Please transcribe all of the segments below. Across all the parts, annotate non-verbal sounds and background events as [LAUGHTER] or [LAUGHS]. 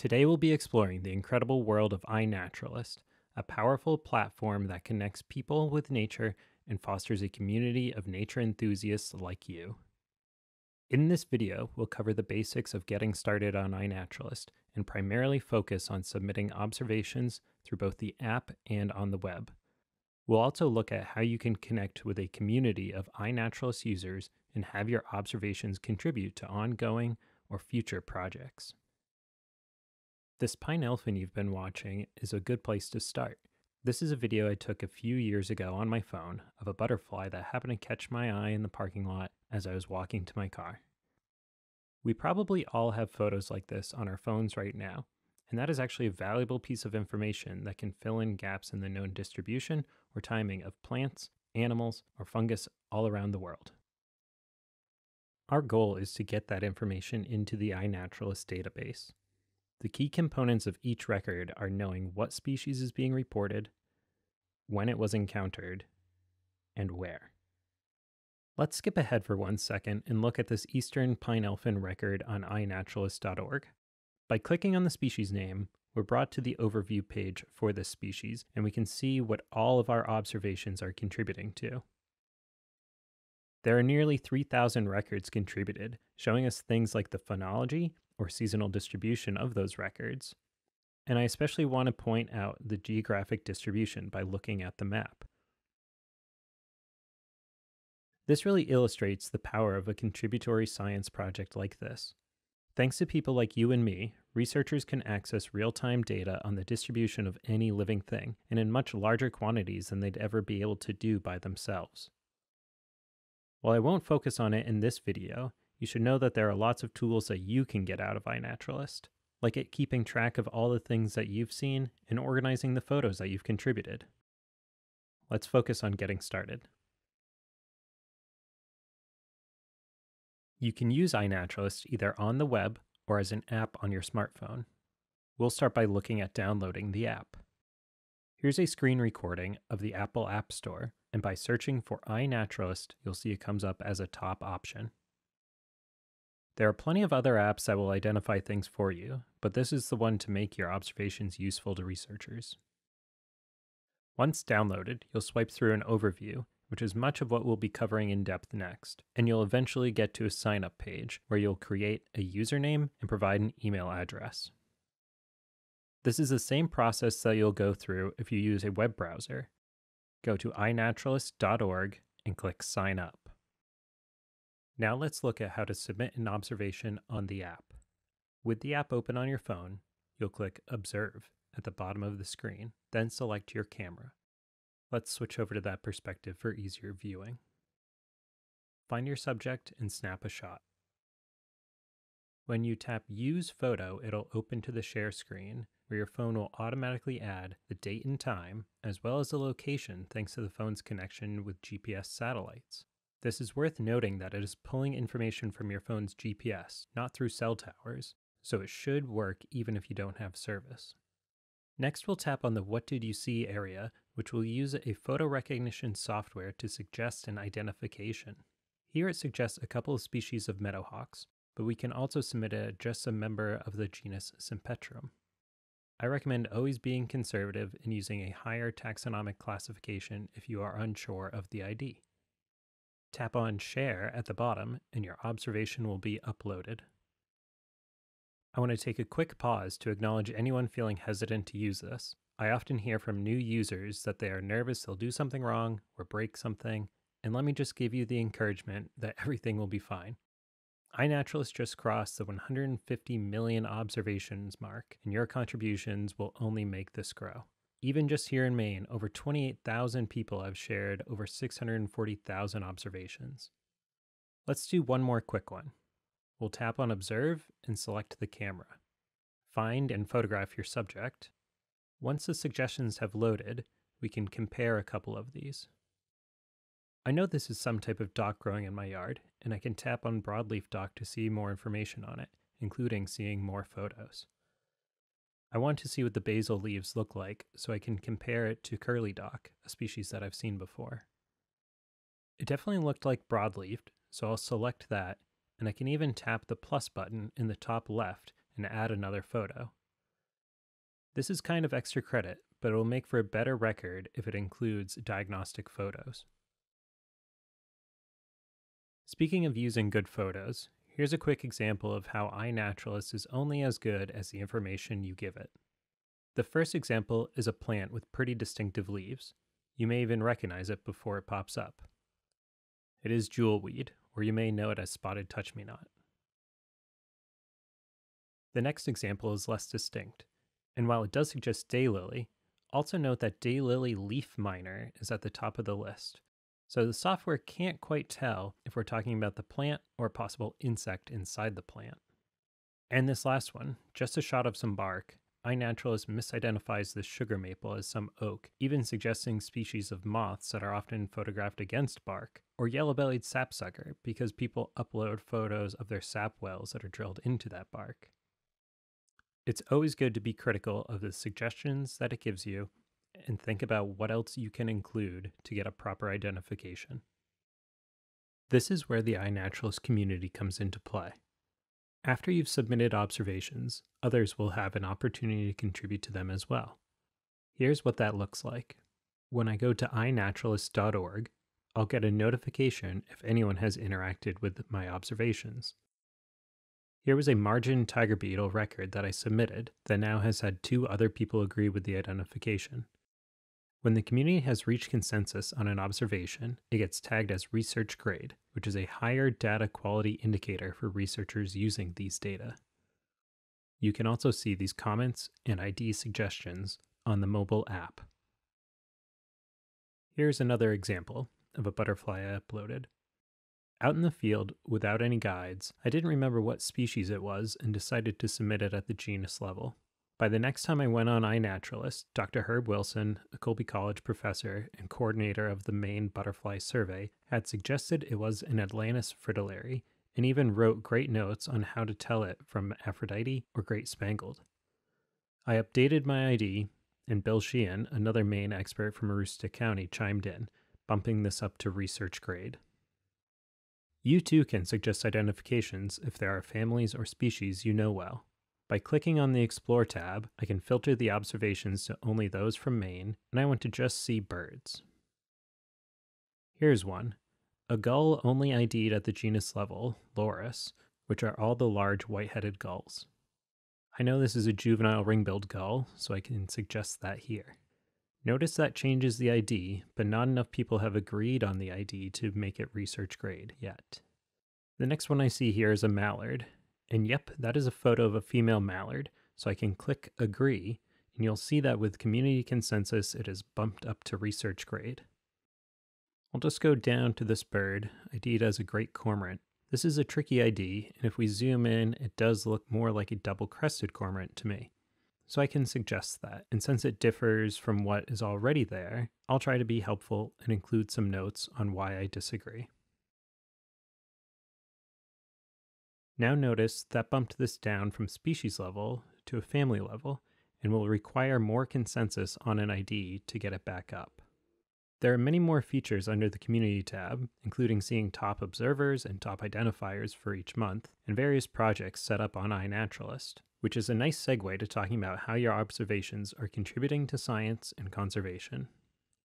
Today we'll be exploring the incredible world of iNaturalist, a powerful platform that connects people with nature and fosters a community of nature enthusiasts like you. In this video, we'll cover the basics of getting started on iNaturalist and primarily focus on submitting observations through both the app and on the web. We'll also look at how you can connect with a community of iNaturalist users and have your observations contribute to ongoing or future projects. This pine elfin you've been watching is a good place to start. This is a video I took a few years ago on my phone of a butterfly that happened to catch my eye in the parking lot as I was walking to my car. We probably all have photos like this on our phones right now, and that is actually a valuable piece of information that can fill in gaps in the known distribution or timing of plants, animals, or fungus all around the world. Our goal is to get that information into the iNaturalist database. The key components of each record are knowing what species is being reported, when it was encountered, and where. Let's skip ahead for one second and look at this eastern pine elfin record on iNaturalist.org. By clicking on the species name, we're brought to the overview page for this species, and we can see what all of our observations are contributing to. There are nearly 3,000 records contributed, showing us things like the phenology or seasonal distribution of those records. And I especially want to point out the geographic distribution by looking at the map. This really illustrates the power of a contributory science project like this. Thanks to people like you and me, researchers can access real time data on the distribution of any living thing, and in much larger quantities than they'd ever be able to do by themselves. While I won't focus on it in this video, you should know that there are lots of tools that you can get out of iNaturalist, like it keeping track of all the things that you've seen and organizing the photos that you've contributed. Let's focus on getting started. You can use iNaturalist either on the web or as an app on your smartphone. We'll start by looking at downloading the app. Here's a screen recording of the Apple App Store, and by searching for iNaturalist, you'll see it comes up as a top option. There are plenty of other apps that will identify things for you, but this is the one to make your observations useful to researchers. Once downloaded, you'll swipe through an overview, which is much of what we'll be covering in depth next, and you'll eventually get to a sign up page where you'll create a username and provide an email address. This is the same process that you'll go through if you use a web browser. Go to iNaturalist.org and click Sign Up. Now let's look at how to submit an observation on the app. With the app open on your phone, you'll click Observe at the bottom of the screen, then select your camera. Let's switch over to that perspective for easier viewing. Find your subject and snap a shot. When you tap Use Photo, it'll open to the share screen where your phone will automatically add the date and time, as well as the location thanks to the phone's connection with GPS satellites. This is worth noting that it is pulling information from your phone's GPS, not through cell towers, so it should work even if you don't have service. Next, we'll tap on the What Did You See area, which will use a photo recognition software to suggest an identification. Here it suggests a couple of species of meadowhawks, but we can also submit it just a member of the genus Sympetrum. I recommend always being conservative and using a higher taxonomic classification if you are unsure of the ID. Tap on Share at the bottom and your observation will be uploaded. I want to take a quick pause to acknowledge anyone feeling hesitant to use this. I often hear from new users that they are nervous they'll do something wrong or break something, and let me just give you the encouragement that [LAUGHS] everything will be fine iNaturalist just crossed the 150 million observations mark, and your contributions will only make this grow. Even just here in Maine, over 28,000 people have shared over 640,000 observations. Let's do one more quick one. We'll tap on Observe and select the camera. Find and photograph your subject. Once the suggestions have loaded, we can compare a couple of these. I know this is some type of dock growing in my yard, and I can tap on broadleaf dock to see more information on it, including seeing more photos. I want to see what the basal leaves look like so I can compare it to curly dock, a species that I've seen before. It definitely looked like broadleafed, so I'll select that, and I can even tap the plus button in the top left and add another photo. This is kind of extra credit, but it will make for a better record if it includes diagnostic photos. Speaking of using good photos, here's a quick example of how iNaturalist is only as good as the information you give it. The first example is a plant with pretty distinctive leaves. You may even recognize it before it pops up. It is jewelweed, or you may know it as spotted touch-me-not. The next example is less distinct, and while it does suggest daylily, also note that daylily leaf miner is at the top of the list, so the software can't quite tell if we're talking about the plant or a possible insect inside the plant. And this last one, just a shot of some bark, iNaturalist misidentifies the sugar maple as some oak, even suggesting species of moths that are often photographed against bark, or yellow-bellied sapsucker because people upload photos of their sap wells that are drilled into that bark. It's always good to be critical of the suggestions that it gives you and think about what else you can include to get a proper identification. This is where the iNaturalist community comes into play. After you've submitted observations, others will have an opportunity to contribute to them as well. Here's what that looks like. When I go to iNaturalist.org, I'll get a notification if anyone has interacted with my observations. Here was a margin tiger beetle record that I submitted that now has had two other people agree with the identification. When the community has reached consensus on an observation, it gets tagged as research grade, which is a higher data quality indicator for researchers using these data. You can also see these comments and ID suggestions on the mobile app. Here's another example of a butterfly I uploaded. Out in the field, without any guides, I didn't remember what species it was and decided to submit it at the genus level. By the next time I went on iNaturalist, Dr. Herb Wilson, a Colby College professor and coordinator of the Maine Butterfly Survey, had suggested it was an Atlantis fritillary and even wrote great notes on how to tell it from Aphrodite or Great Spangled. I updated my ID, and Bill Sheehan, another Maine expert from Aroostook County, chimed in, bumping this up to research grade. You too can suggest identifications if there are families or species you know well. By clicking on the Explore tab, I can filter the observations to only those from Maine, and I want to just see birds. Here's one. A gull only ID'd at the genus level, Larus, which are all the large white-headed gulls. I know this is a juvenile ring-billed gull, so I can suggest that here. Notice that changes the ID, but not enough people have agreed on the ID to make it research grade yet. The next one I see here is a mallard, and yep, that is a photo of a female mallard, so I can click agree, and you'll see that with community consensus, it is bumped up to research grade. I'll just go down to this bird, ID'd as a great cormorant. This is a tricky ID, and if we zoom in, it does look more like a double-crested cormorant to me. So I can suggest that, and since it differs from what is already there, I'll try to be helpful and include some notes on why I disagree. Now notice that bumped this down from species level to a family level and will require more consensus on an ID to get it back up. There are many more features under the Community tab, including seeing top observers and top identifiers for each month, and various projects set up on iNaturalist, which is a nice segue to talking about how your observations are contributing to science and conservation.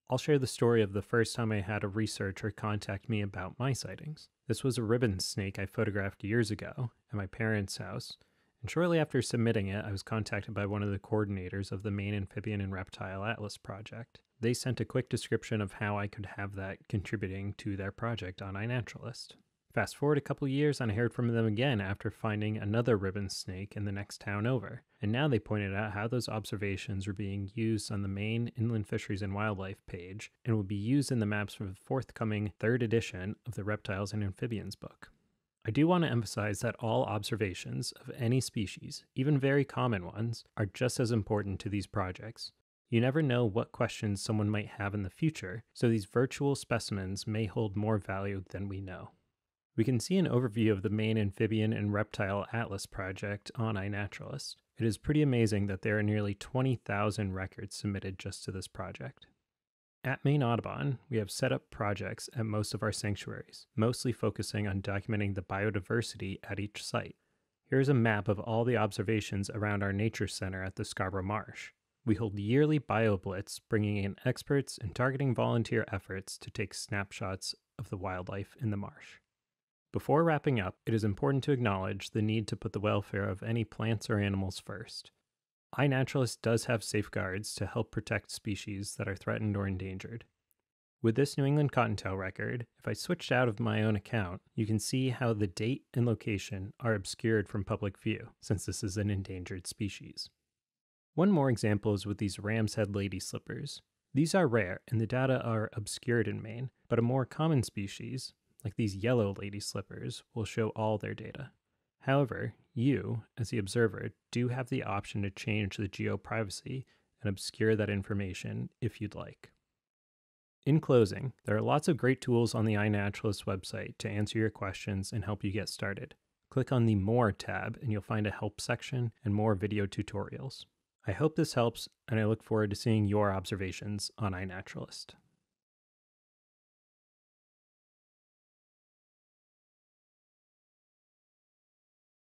I'll share the story of the first time I had a researcher contact me about my sightings. This was a ribbon snake I photographed years ago at my parents' house, and shortly after submitting it, I was contacted by one of the coordinators of the Maine Amphibian and Reptile Atlas project. They sent a quick description of how I could have that contributing to their project on iNaturalist. Fast forward a couple years, and I heard from them again after finding another ribbon snake in the next town over. And now they pointed out how those observations were being used on the Maine Inland Fisheries and Wildlife page and will be used in the maps for the forthcoming third edition of the Reptiles and Amphibians book. I do want to emphasize that all observations of any species, even very common ones, are just as important to these projects. You never know what questions someone might have in the future, so these virtual specimens may hold more value than we know. We can see an overview of the Maine amphibian and reptile atlas project on iNaturalist. It is pretty amazing that there are nearly 20,000 records submitted just to this project. At Maine Audubon, we have set up projects at most of our sanctuaries, mostly focusing on documenting the biodiversity at each site. Here is a map of all the observations around our nature center at the Scarborough Marsh. We hold yearly BioBlitz, bringing in experts and targeting volunteer efforts to take snapshots of the wildlife in the marsh. Before wrapping up, it is important to acknowledge the need to put the welfare of any plants or animals first. iNaturalist does have safeguards to help protect species that are threatened or endangered. With this New England Cottontail record, if I switched out of my own account, you can see how the date and location are obscured from public view, since this is an endangered species. One more example is with these ram's head lady slippers. These are rare and the data are obscured in Maine, but a more common species, like these yellow lady slippers, will show all their data. However, you, as the observer, do have the option to change the geo privacy and obscure that information if you'd like. In closing, there are lots of great tools on the iNaturalist website to answer your questions and help you get started. Click on the More tab and you'll find a help section and more video tutorials. I hope this helps, and I look forward to seeing your observations on iNaturalist.